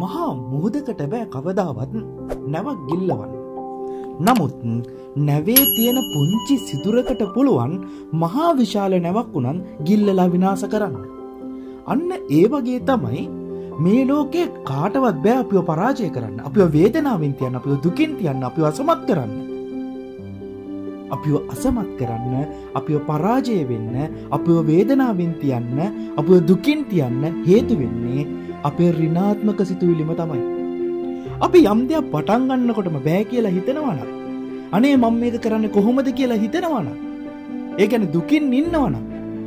මහා මුහදකට බෑ කවදාවත් නැවක් ගිල්ලවන්න. නමුත් නැවේ තියෙන පුංචි සිදුරකට පුළුවන් මහා විශාල නැවක් වුණන් ගිල්ලලා විනාස කරන්න. අන්න ඒ වගේ තමයි මේ ලෝකේ කාටවත් බෑ අපිව පරාජය කරන්න අපිව වේදනාවෙන් තියන්න අපිව දුකින් තියන්න අපිව අසමත් කරන්න. අපිව අසමත් කරන්න අපිව පරාජය වෙන්න අපිව වේදනාවෙන් තියන්න අපිව දුකින් තියන්න හේතු වෙන්නේ අපේ රිනාත්මක සිතුවිලිම තමයි. අපි යම් දෙයක් පටන් ගන්නකොටම බෑ කියලා හිතනවනම් අනේ මම මේක කරන්න කොහොමද කියලා හිතනවනම් ඒ කියන්නේ දුකින් ඉන්නවනම්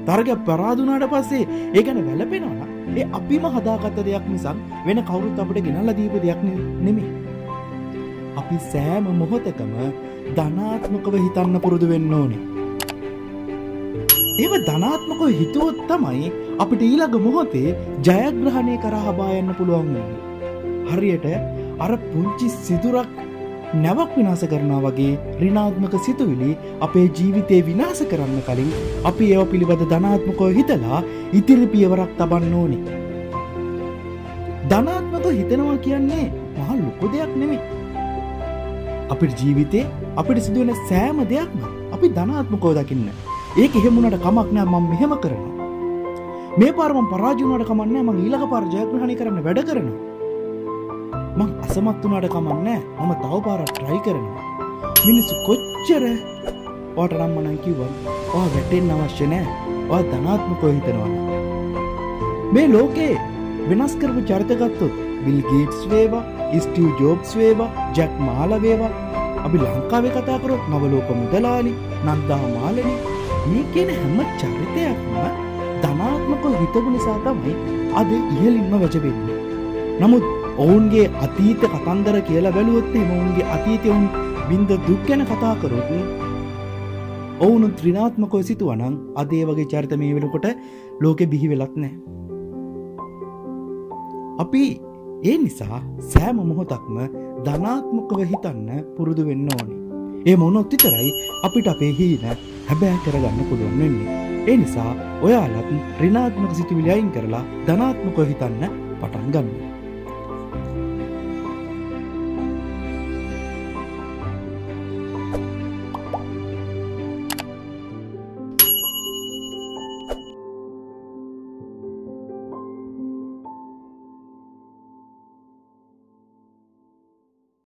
තරගයක් පරාදුනාට පස්සේ ඒ ගැන වැළපෙනවනම් ඒ අපිම හදාගත්ත දෙයක් මිසක් වෙන කවුරුත් අපිට ගෙනල්ලා දීපු දෙයක් නෙමෙයි. අපි සෑම මොහොතකම ධනාත්මකව හිතන්න පුරුදු වෙන්න ඕනේ. ඒව ධනාත්මකව හිතුවොත් තමයි අපිට ඊළඟ මොහොතේ ජයග්‍රහණය කරා බා යන්න පුළුවන් වෙන්නේ. හරියට අර පුංචි සිදුරක් නැවක් විනාස කරනවා වගේ රිනාත්මක සිතුවිලි අපේ ජීවිතේ විනාස කරන්න කලින් අපි ඒව පිළිබඳ ධනාත්මකව හිතලා ඉතිරි පියවරක් තබන්න ඕනේ. ධනාත්මක හිතනවා කියන්නේ මහ ලොකු දෙයක් නෙමෙයි. අපිට ජීවිතේ අපිට සිදුවෙන සෑම දෙයක්ම අපි ධනාත්මකව දකින්න. ඒක එහෙමුණට කමක් නෑ මම මෙහෙම කරනවා. මේ පාර මම පරාජය වුණාට කමක් නෑ මම ඊළඟ පාර ජයග්‍රහණය කරන්න වැඩ කරනවා. මං අසමත් වුණාට කමක් නෑ මම තව පාරක් try කරනවා. මිනිස්සු කොච්චර ඔයාට නම් මනම් කිව්වා ඔයා වැටෙන්න අවශ්‍ය නෑ. ඔයා ධනාත්මකව හිතනවා. මේ ලෝකේ වෙනස් කරපු චරිත ගත්තොත් බිල් ගේට්ස් වේවා, ස්ටීව් ජොබ්ස් වේවා, ජැක් මාලා වේවා අපි ලංකාවේ කතා කරොත් නවලෝක මුදලාලි, නන්දා මාලනි මේ කියන හැම චරිතයක්ම ධනාත්මකව හිතපු නිසා තමයි අද ඉහළින්ම වැජබෙන්නේ. නමුත් ඔවුන්ගේ අතීත කතන්දර කියලා බැලුවොත්තේ ඔවුන්ගේ අතීතය ඔවුන් බින්ද දුක් ගැන කතා කරොත් ඔවුනු ත්‍රිනාත්මකව සිතුවනං අදේ වගේ චරිත මේ වෙනකොට ලෝකෙ බිහි වෙලත් නෑ. අපි ඒ නිසා සෑම මොහොතක්ම ධනාත්මකව හිතන්න පුරුදු වෙන්න ඕනි. ඒ මොනොත් විතරයි අපිට අපේ හීන හැබෑ කරගන්න පුළුවන් වෙන්නේ. ඒ නිසා ඔයාලත් රිනාත්මක සිතුවිලි අයින් කරලා ධනාත්මකව හිතන්න පටන් ගන්න.